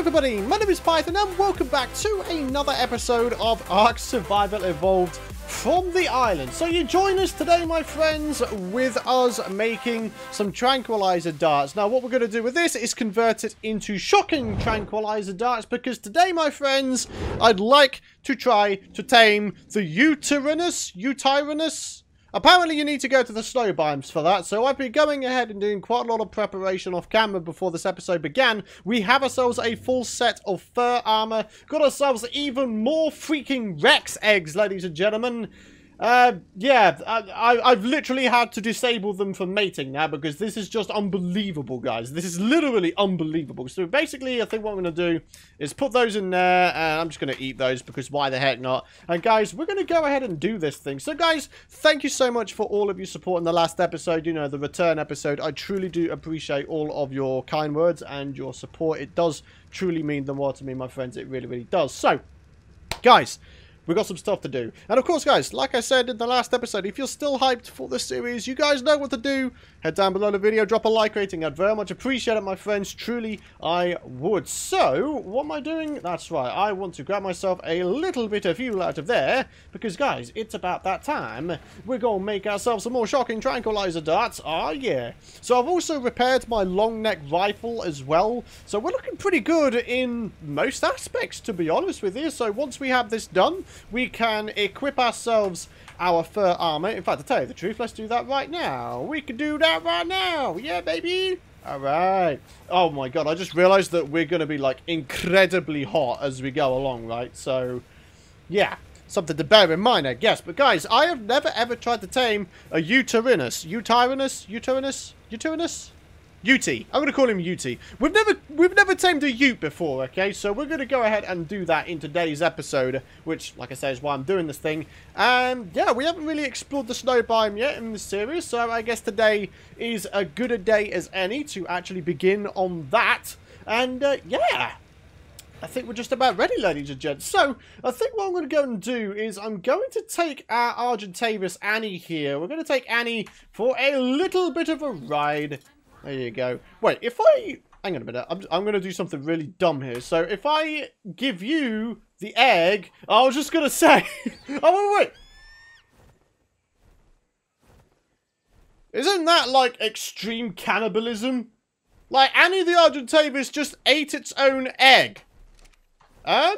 everybody, my name is Python and welcome back to another episode of Ark Survival Evolved from the island. So you join us today, my friends, with us making some tranquilizer darts. Now, what we're going to do with this is convert it into shocking tranquilizer darts because today, my friends, I'd like to try to tame the Yutyrannus, Yutyrannus, Apparently you need to go to the snow biomes for that, so I've been going ahead and doing quite a lot of preparation off camera before this episode began. We have ourselves a full set of fur armor, got ourselves even more freaking Rex eggs, ladies and gentlemen. Uh, yeah, I, have literally had to disable them for mating now because this is just unbelievable, guys. This is literally unbelievable. So basically, I think what I'm going to do is put those in there, and I'm just going to eat those because why the heck not? And guys, we're going to go ahead and do this thing. So guys, thank you so much for all of your support in the last episode, you know, the return episode. I truly do appreciate all of your kind words and your support. It does truly mean the world to me, my friends. It really, really does. So, guys... We've got some stuff to do. And of course, guys, like I said in the last episode, if you're still hyped for this series, you guys know what to do. Head down below the video, drop a like rating. I'd very much appreciate it, my friends. Truly, I would. So, what am I doing? That's right. I want to grab myself a little bit of fuel out of there. Because, guys, it's about that time. We're going to make ourselves some more shocking tranquilizer darts. Oh, yeah. So, I've also repaired my long neck rifle as well. So, we're looking pretty good in most aspects, to be honest with you. So, once we have this done, we can equip ourselves our fur armor. In fact, to tell you the truth, let's do that right now. We can do that right now. Yeah, baby. All right. Oh my god, I just realized that we're going to be like incredibly hot as we go along, right? So, yeah. Something to bear in mind, I guess. But guys, I have never ever tried to tame a Yutyrannus. Yutyrannus? Yutyrannus? Yutyrannus? Uti. I'm to call him Uti. We've never we've never tamed a Ute before, okay? So we're going to go ahead and do that in today's episode, which, like I say, is why I'm doing this thing. And, yeah, we haven't really explored the snow biome yet in this series, so I guess today is a good a day as any to actually begin on that. And, uh, yeah, I think we're just about ready, ladies and gents. So, I think what I'm going to go and do is I'm going to take our Argentavis Annie here. We're going to take Annie for a little bit of a ride there you go. Wait, if I... Hang on a minute. I'm, I'm going to do something really dumb here. So if I give you the egg... I was just going to say... oh, wait, wait. Isn't that, like, extreme cannibalism? Like, Annie the Argentavis just ate its own egg. Um...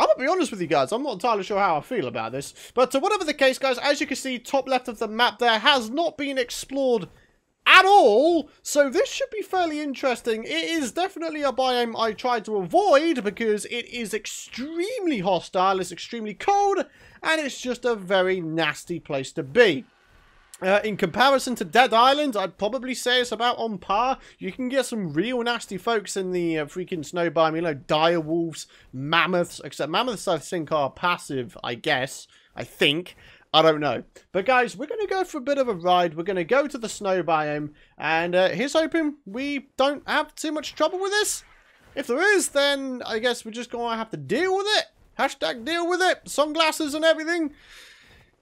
I'm to be honest with you guys, I'm not entirely sure how I feel about this. But uh, whatever the case, guys, as you can see, top left of the map there has not been explored at all. So this should be fairly interesting. It is definitely a biome I tried to avoid because it is extremely hostile, it's extremely cold, and it's just a very nasty place to be. Uh, in comparison to Dead Island, I'd probably say it's about on par. You can get some real nasty folks in the uh, freaking snow biome, you know, dire wolves, mammoths, except mammoths I think are passive, I guess, I think. I don't know. But guys, we're going to go for a bit of a ride. We're going to go to the snow biome. And uh, here's hoping we don't have too much trouble with this. If there is, then I guess we're just going to have to deal with it. Hashtag deal with it. Sunglasses and everything.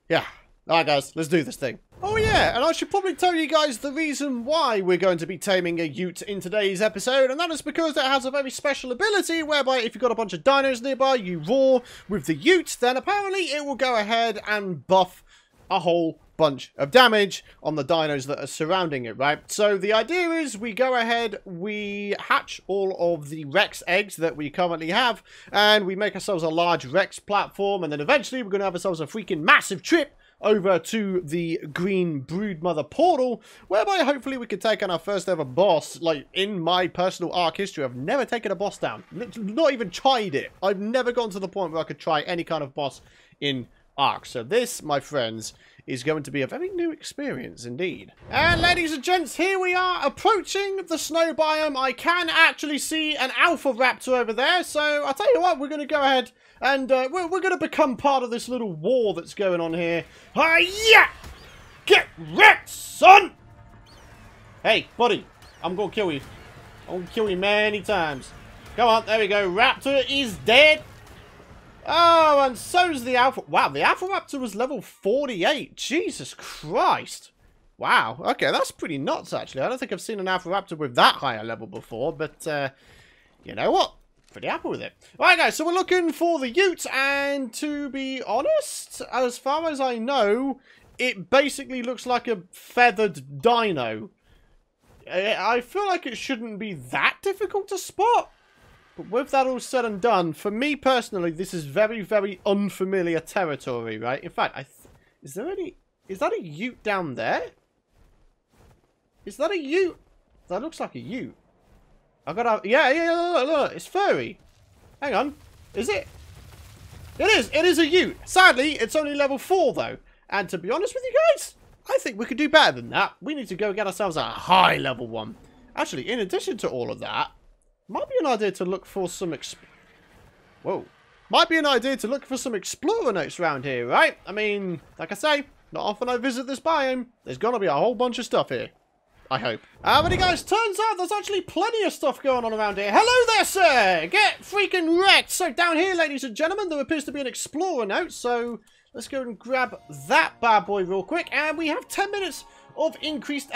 Yeah. Alright guys, let's do this thing. Oh yeah, and I should probably tell you guys the reason why we're going to be taming a Ute in today's episode, and that is because it has a very special ability whereby if you've got a bunch of dinos nearby, you roar with the Ute, then apparently it will go ahead and buff a whole bunch of damage on the dinos that are surrounding it, right? So the idea is we go ahead, we hatch all of the Rex eggs that we currently have, and we make ourselves a large Rex platform, and then eventually we're going to have ourselves a freaking massive trip over to the Green Broodmother portal, whereby hopefully we could take on our first ever boss. Like, in my personal Ark history, I've never taken a boss down. Not even tried it. I've never gotten to the point where I could try any kind of boss in Ark. So this, my friends, is going to be a very new experience indeed. And ladies and gents, here we are approaching the snow biome. I can actually see an alpha raptor over there. So I'll tell you what, we're going to go ahead and uh, we're, we're going to become part of this little war that's going on here. Hiya! Get wrecked, son! Hey, buddy, I'm going to kill you. I'm going to kill you many times. Come on, there we go. Raptor is dead. Oh, and so's the Alpha... Wow, the Alpha Raptor was level 48. Jesus Christ. Wow. Okay, that's pretty nuts, actually. I don't think I've seen an Alpha Raptor with that higher level before, but, uh, you know what? pretty happy with it. Right, guys, so we're looking for the Ute, and to be honest, as far as I know, it basically looks like a feathered dino. I feel like it shouldn't be that difficult to spot. But with that all said and done, for me personally, this is very, very unfamiliar territory, right? In fact, I is there any... Is that a ute down there? Is that a ute? That looks like a ute. I gotta... Yeah, yeah, look, look, it's furry. Hang on. Is it? It is. It is a ute. Sadly, it's only level 4, though. And to be honest with you guys, I think we could do better than that. We need to go get ourselves a high level one. Actually, in addition to all of that, might be an idea to look for some Whoa. Might be an idea to look for some explorer notes around here, right? I mean, like I say, not often I visit this biome. There's gonna be a whole bunch of stuff here. I hope. Uh, but guys, turns out there's actually plenty of stuff going on around here. Hello there, sir! Get freaking wrecked! So down here, ladies and gentlemen, there appears to be an explorer note, so let's go and grab that bad boy real quick. And we have 10 minutes of increased...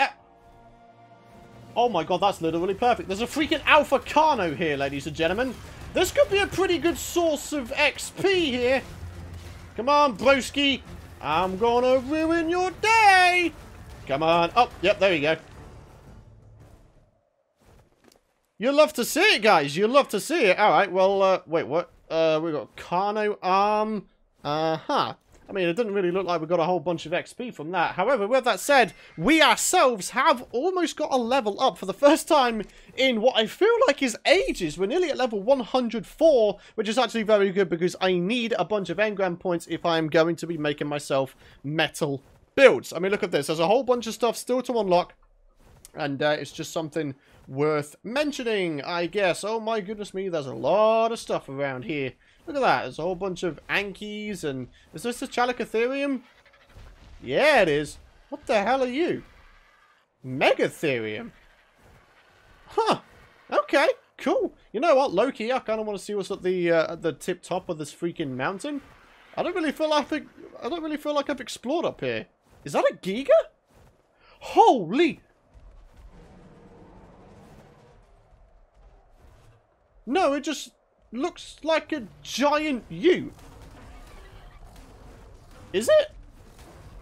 Oh my god, that's literally perfect. There's a freaking Alpha Carno here, ladies and gentlemen. This could be a pretty good source of XP here. Come on, broski. I'm gonna ruin your day. Come on. Oh, yep, there you go. You'll love to see it, guys. You'll love to see it. All right, well, uh, wait, what? Uh, we got Carno Arm. Uh-huh. I mean, it didn't really look like we got a whole bunch of XP from that. However, with that said, we ourselves have almost got a level up for the first time in what I feel like is ages. We're nearly at level 104, which is actually very good because I need a bunch of engram points if I am going to be making myself metal builds. I mean, look at this. There's a whole bunch of stuff still to unlock. And uh, it's just something worth mentioning, I guess. Oh my goodness me, there's a lot of stuff around here. Look at that. There's a whole bunch of Ankies and... Is this the Chalicotherium? Yeah, it is. What the hell are you? Megatherium? Huh. Okay, cool. You know what, Loki, I kind of want to see what's at the uh, at the tip top of this freaking mountain. I don't really feel like I don't really feel like I've explored up here. Is that a Giga? Holy! No, it just looks like a giant ute. Is it?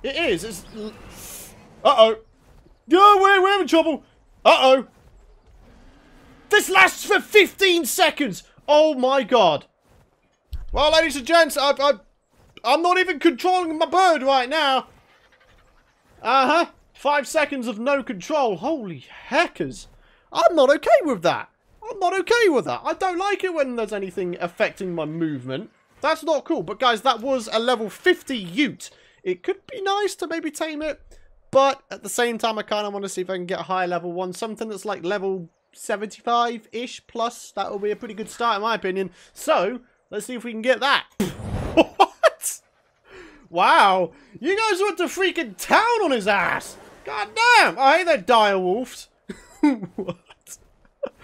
It is. It's. Uh-oh. Oh, we're, we're in trouble. Uh-oh. This lasts for 15 seconds. Oh, my God. Well, ladies and gents, I, I, I'm not even controlling my bird right now. Uh-huh. Five seconds of no control. Holy heckers. I'm not okay with that. I'm not okay with that. I don't like it when there's anything affecting my movement. That's not cool. But guys, that was a level 50 Ute. It could be nice to maybe tame it. But at the same time, I kind of want to see if I can get a higher level one. Something that's like level 75-ish plus. That will be a pretty good start in my opinion. So, let's see if we can get that. what? Wow. You guys went to freaking town on his ass. God damn. Oh, hey there, direwolves.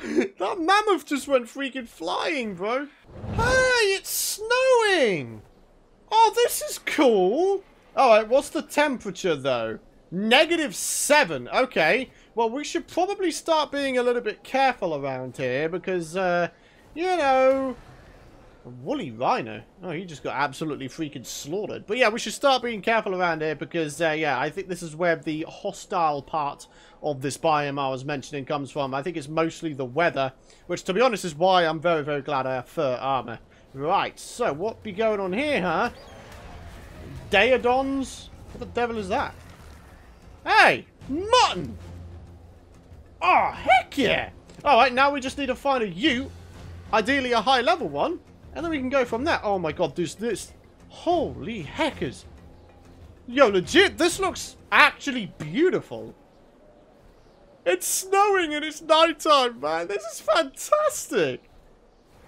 that mammoth just went freaking flying, bro. Hey, it's snowing. Oh, this is cool. Alright, what's the temperature, though? Negative 7. Okay. Well, we should probably start being a little bit careful around here because, uh, you know, woolly rhino. Oh, he just got absolutely freaking slaughtered. But yeah, we should start being careful around here because, uh, yeah, I think this is where the hostile part of this biome I was mentioning comes from. I think it's mostly the weather, which, to be honest, is why I'm very, very glad I have fur armor. Right, so what be going on here, huh? Daeodons? What the devil is that? Hey! Mutton! Oh, heck yeah! Alright, now we just need to find a ute. Ideally a high level one. And then we can go from that. Oh my god, this, this. Holy heckers. Yo, legit, this looks actually beautiful. It's snowing and it's nighttime, man. This is fantastic.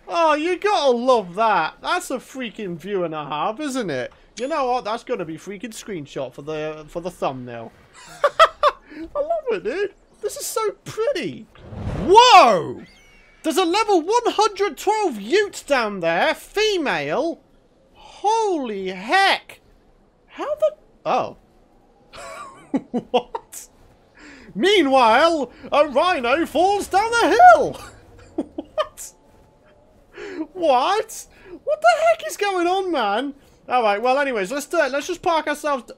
Oh, you gotta love that. That's a freaking view and a half, isn't it? You know what? That's gonna be freaking screenshot for the for the thumbnail. I love it, dude. This is so pretty. Whoa! There's a level 112 Ute down there, female. Holy heck. How the... Oh. what? Meanwhile, a rhino falls down the hill. what? What? What the heck is going on, man? Alright, well, anyways, let's do it. Let's just park ourselves...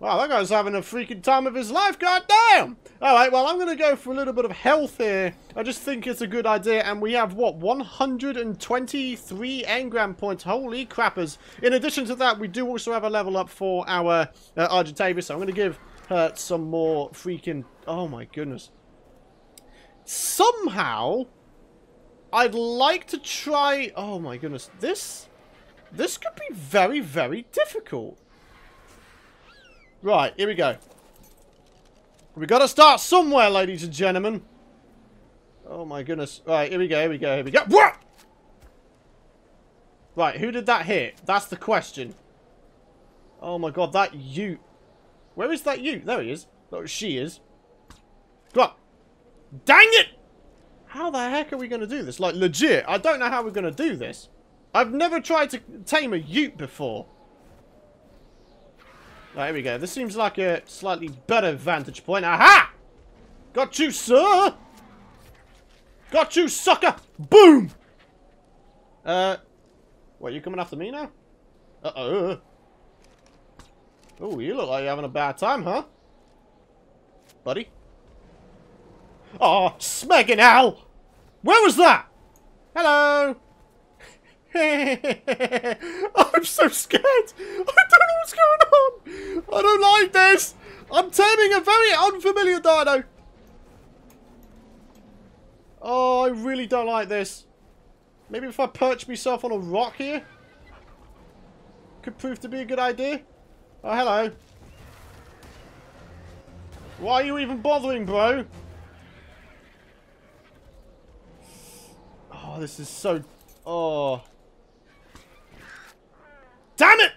Wow, that guy's having a freaking time of his life, God damn! Alright, well, I'm going to go for a little bit of health here. I just think it's a good idea, and we have, what, 123 engram points. Holy crappers. In addition to that, we do also have a level up for our uh, Argentavis, so I'm going to give her some more freaking... Oh, my goodness. Somehow, I'd like to try... Oh, my goodness. This... This could be very, very difficult. Right, here we go. We gotta start somewhere, ladies and gentlemen. Oh my goodness. Right, here we go, here we go, here we go. What? Right, who did that hit? That's the question. Oh my god, that you. Where is that you? There he is. Oh, she is. Go on. Dang it! How the heck are we going to do this? Like, legit, I don't know how we're going to do this. I've never tried to tame a ute before. Right, here we go. This seems like a slightly better vantage point. Aha! Got you, sir! Got you, sucker! Boom! Uh, what, you coming after me now? Uh-oh. Oh, you look like you're having a bad time, huh? Buddy? Oh, smacking Al! Where was that? Hello! I'm so scared. I don't what's going on. I don't like this. I'm turning a very unfamiliar dino. Oh, I really don't like this. Maybe if I perch myself on a rock here. Could prove to be a good idea. Oh, hello. Why are you even bothering, bro? Oh, this is so... Oh... Damn it!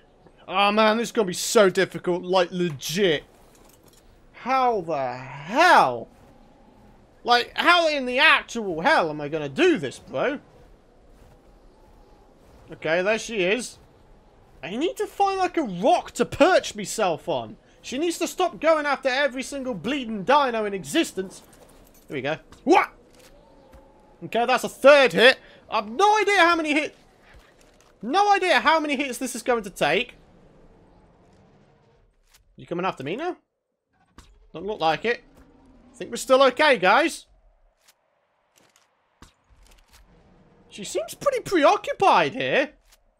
Oh man, this is going to be so difficult. Like, legit. How the hell? Like, how in the actual hell am I going to do this, bro? Okay, there she is. I need to find, like, a rock to perch myself on. She needs to stop going after every single bleeding dino in existence. Here we go. What? Okay, that's a third hit. I've no idea how many hit no idea how many hits this is going to take. You coming after me now? Don't look like it. I Think we're still okay, guys. She seems pretty preoccupied here.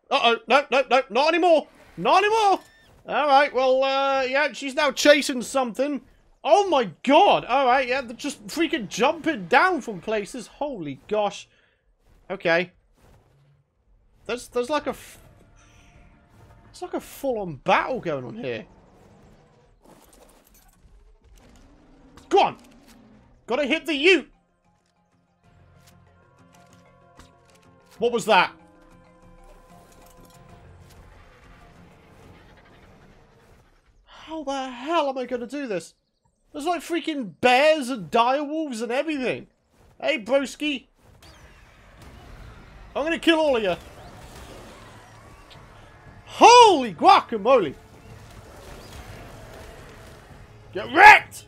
Uh-oh. No, no, no. Not anymore. Not anymore. All right. Well, uh, yeah, she's now chasing something. Oh, my God. All right. Yeah, they're just freaking jumping down from places. Holy gosh. Okay. There's there's like a it's like a full-on battle going on here. Go on! Gotta hit the Ute! What was that? How the hell am I gonna do this? There's like freaking bears and direwolves and everything. Hey, broski. I'm gonna kill all of you. Holy guacamole! Get wrecked!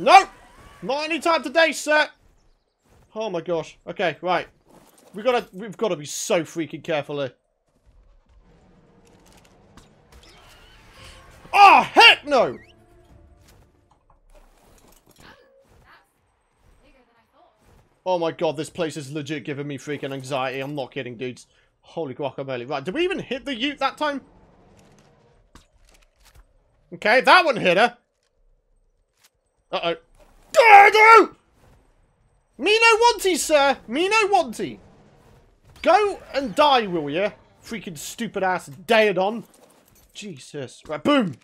Nope! Not any time today, sir! Oh my gosh. Okay, right. We gotta we've gotta be so freaking careful here. Oh heck no! Oh my god, this place is legit giving me freaking anxiety. I'm not kidding, dudes. Holy guacamole. Right, did we even hit the ute that time? Okay, that one hit her. Uh, Uh-oh. Dodo! Me no wanty, sir. Me no wanty. Go and die, will ya? Freaking stupid ass Daeodon. Jesus. Right, boom.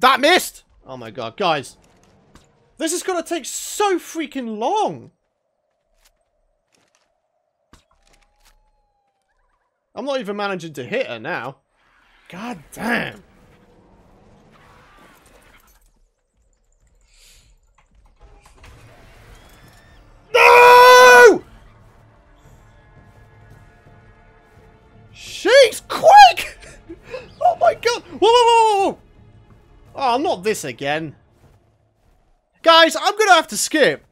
That missed. Oh my god, guys. This is to take so freaking long. I'm not even managing to hit her now. God damn. She's quick! oh my god! Whoa, Oh, not this again. Guys, I'm to have to skip.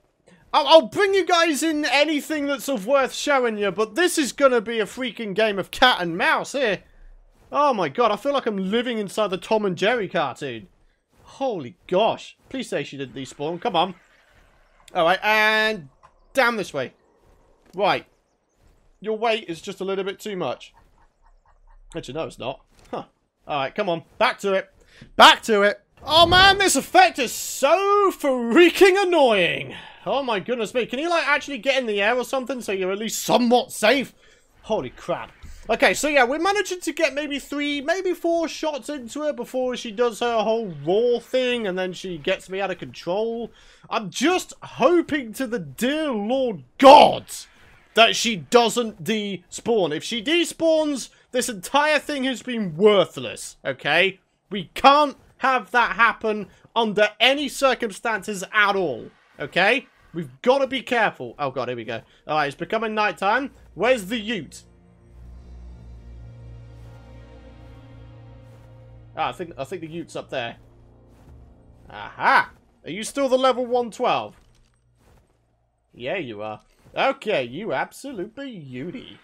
I'll, I'll bring you guys in anything that's of worth showing you, but this is to be a freaking game of cat and mouse here. Oh my god, I feel like I'm living inside the Tom and Jerry cartoon. Holy gosh. Please say she didn't despawn. Come on. Alright, and down this way. Right. Your weight is just a little bit too much. Actually, no, it's not. Huh. Alright, come on. Back to it. Back to it. Oh man, this effect is so freaking annoying. Oh my goodness me. Can you like actually get in the air or something so you're at least somewhat safe? Holy crap. Okay, so yeah, we're managing to get maybe three, maybe four shots into her before she does her whole raw thing and then she gets me out of control. I'm just hoping to the dear Lord God that she doesn't despawn. If she despawns, this entire thing has been worthless, okay? We can't have that happen under any circumstances at all, okay? We've got to be careful. Oh god, here we go. Alright, it's becoming nighttime. Where's the ute? Ah, I think I think the ute's up there. Aha! Are you still the level 112? Yeah, you are. Okay, you absolute beauty.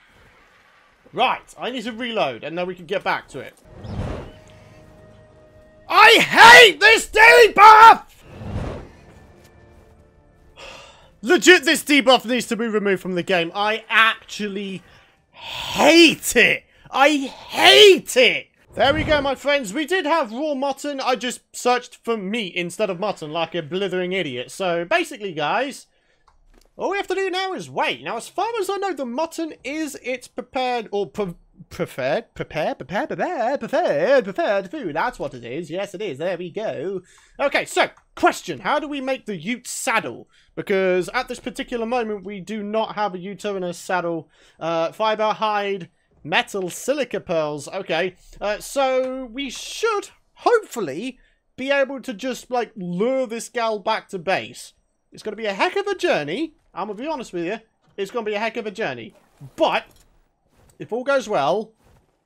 Right, I need to reload, and then we can get back to it. I hate this debuff! Legit, this debuff needs to be removed from the game. I actually hate it. I hate it. There we go, my friends. We did have raw mutton. I just searched for meat instead of mutton like a blithering idiot. So, basically, guys, all we have to do now is wait. Now, as far as I know, the mutton is its prepared or pre preferred, prepared, prepared, prepared, prepared, prepared food. That's what it is. Yes, it is. There we go. Okay, so, question. How do we make the ute saddle? Because at this particular moment, we do not have a ute in a saddle. Uh, fiber hide Metal silica pearls. Okay. Uh, so we should, hopefully, be able to just, like, lure this gal back to base. It's going to be a heck of a journey. I'm going to be honest with you. It's going to be a heck of a journey. But, if all goes well,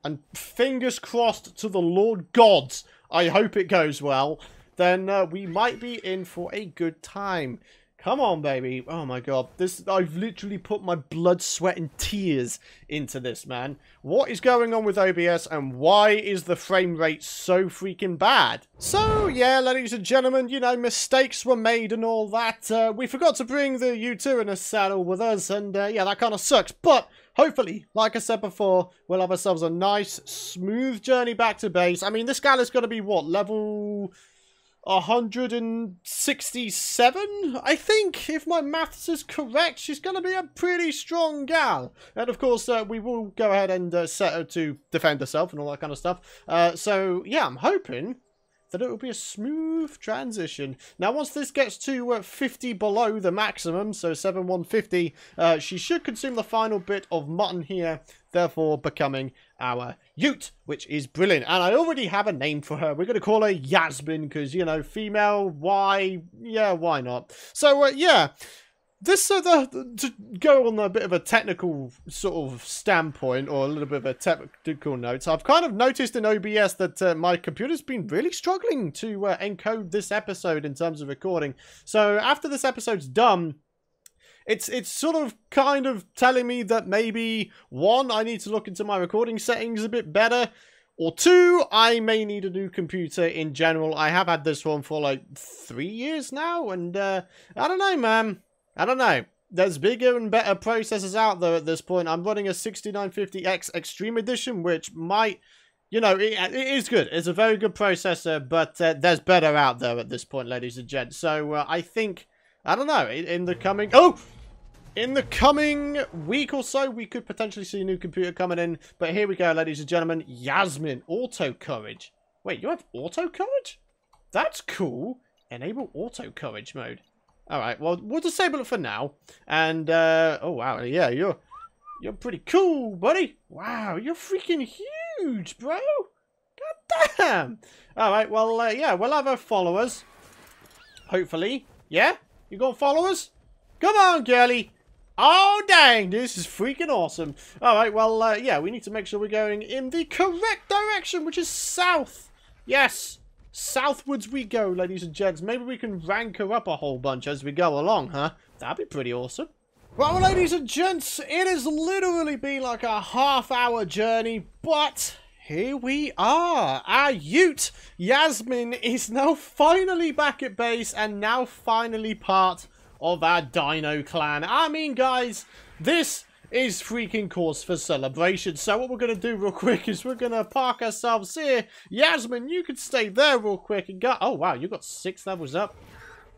and fingers crossed to the Lord Gods, I hope it goes well, then uh, we might be in for a good time. Come on, baby. Oh my god. This I've literally put my blood, sweat, and tears into this, man. What is going on with OBS and why is the frame rate so freaking bad? So, yeah, ladies and gentlemen, you know, mistakes were made and all that. Uh, we forgot to bring the U2 in a saddle with us, and uh, yeah, that kind of sucks. But hopefully, like I said before, we'll have ourselves a nice, smooth journey back to base. I mean, this gal is going to be, what, level 167, I think, if my maths is correct. She's going to be a pretty strong gal. And of course, uh, we will go ahead and uh, set her to defend herself and all that kind of stuff. Uh, so, yeah, I'm hoping that it will be a smooth transition. Now, once this gets to uh, 50 below the maximum, so 7150, uh, she should consume the final bit of mutton here, therefore becoming our Ute, which is brilliant. And I already have a name for her. We're going to call her Yasmin because, you know, female, why? Yeah, why not? So, uh, yeah. This, uh, the, to go on a bit of a technical sort of standpoint, or a little bit of a technical note, I've kind of noticed in OBS that uh, my computer's been really struggling to uh, encode this episode in terms of recording. So after this episode's done, it's it's sort of kind of telling me that maybe one, I need to look into my recording settings a bit better, or two, I may need a new computer in general. I have had this one for like three years now, and uh, I don't know, man. I don't know. There's bigger and better processors out there at this point. I'm running a 6950X Extreme Edition, which might, you know, it, it is good. It's a very good processor, but uh, there's better out there at this point, ladies and gents. So uh, I think, I don't know, in, in the coming... Oh! In the coming week or so, we could potentially see a new computer coming in. But here we go, ladies and gentlemen. Yasmin, auto courage. Wait, you have auto courage? That's cool. Enable auto courage mode. All right, well, we'll disable it for now. And, uh, oh, wow, yeah, you're, you're pretty cool, buddy. Wow, you're freaking huge, bro. God damn. All right, well, uh, yeah, we'll have our followers. Hopefully. Yeah? You got followers? Come on, girlie. Oh, dang, this is freaking awesome. All right, well, uh, yeah, we need to make sure we're going in the correct direction, which is south. Yes, southwards we go, ladies and gents. Maybe we can rank her up a whole bunch as we go along, huh? That'd be pretty awesome. Well, ladies and gents, it has literally been like a half hour journey, but here we are. Our Ute, Yasmin, is now finally back at base and now finally part of our Dino clan. I mean, guys, this is freaking cause for celebration. So what we're going to do real quick is we're going to park ourselves here. Yasmin, you can stay there real quick and go... Oh, wow, you got six levels up.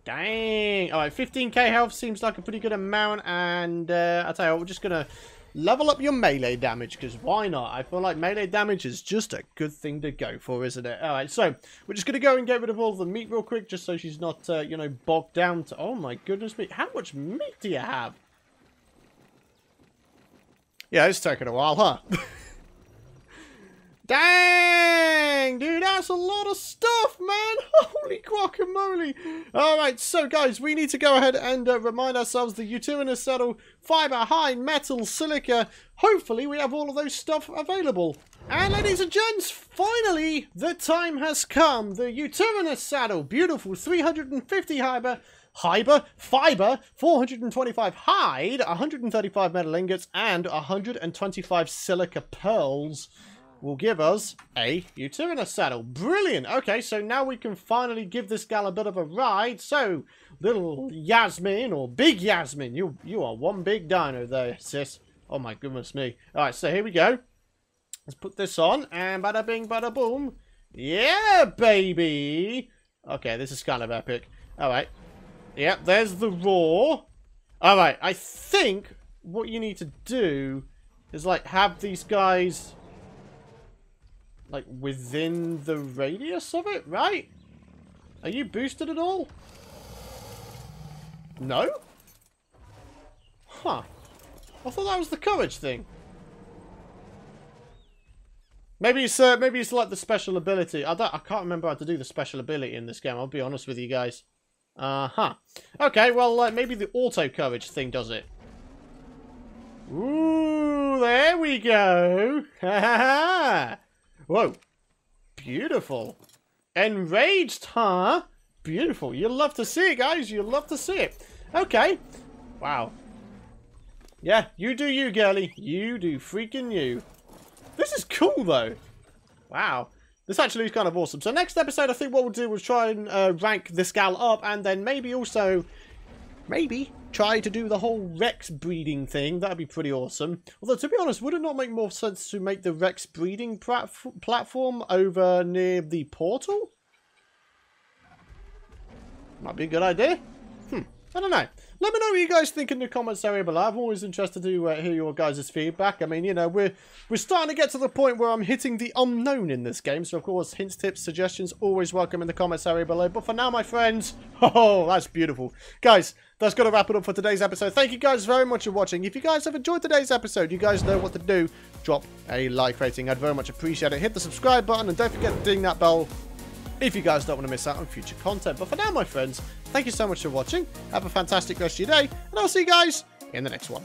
Dang. All right, 15k health seems like a pretty good amount. And uh, I'll tell you what, we're just going to level up your melee damage because why not? I feel like melee damage is just a good thing to go for, isn't it? All right, so we're just going to go and get rid of all the meat real quick just so she's not, uh, you know, bogged down to... Oh, my goodness me. How much meat do you have? Yeah, it's taking a while, huh? Dang, dude, that's a lot of stuff, man. Holy guacamole. All right, so guys, we need to go ahead and uh, remind ourselves the Yutyrannus saddle, fiber, high, metal, silica. Hopefully, we have all of those stuff available. And ladies and gents, finally, the time has come. The Yutyrannus saddle, beautiful, 350 fiber, Hyber, fiber, 425 hide, 135 metal ingots, and 125 silica pearls will give us a Yutyrannus saddle. Brilliant. Okay, so now we can finally give this gal a bit of a ride. So, little Yasmin, or big Yasmin, you, you are one big dino there, sis. Oh my goodness me. Alright, so here we go. Let's put this on, and bada bing, bada boom. Yeah, baby! Okay, this is kind of epic. Alright, Yep, there's the roar. Alright, I think what you need to do is, like, have these guys, like, within the radius of it, right? Are you boosted at all? No? Huh. I thought that was the courage thing. Maybe it's uh, maybe it's like the special ability. I don't I can't remember how to do the special ability in this game. I'll be honest with you guys. Uh-huh. Okay, well, uh, maybe the auto courage thing does it. Ooh, there we go. Ha ha ha. Whoa. Beautiful. Enraged, huh? Beautiful. You'll love to see it, guys. You'll love to see it. Okay. Wow. Yeah, you do you, girly. You do freaking you. This is cool, though. Wow. This actually is kind of awesome. So next episode, I think what we'll do is try and uh, rank this gal up, and then maybe also, maybe, try to do the whole Rex breeding thing. That'd be pretty awesome. Although, to be honest, would it not make more sense to make the Rex breeding platform over near the portal? Might be a good idea. Hmm. I don't know. Let me know what you guys think in the comments area below. I'm always interested to uh, hear your guys' feedback. I mean, you know, we're we're starting to get to the point where I'm hitting the unknown in this game. So, of course, hints, tips, suggestions, always welcome in the comments area below. But for now, my friends, oh, that's beautiful. Guys, that's going to wrap it up for today's episode. Thank you guys very much for watching. If you guys have enjoyed today's episode, you guys know what to do. Drop a like rating. I'd very much appreciate it. Hit the subscribe button and don't forget to ding that bell if you guys don't want to miss out on future content. But for now, my friends, thank you so much for watching. Have a fantastic rest of your day, and I'll see you guys in the next one.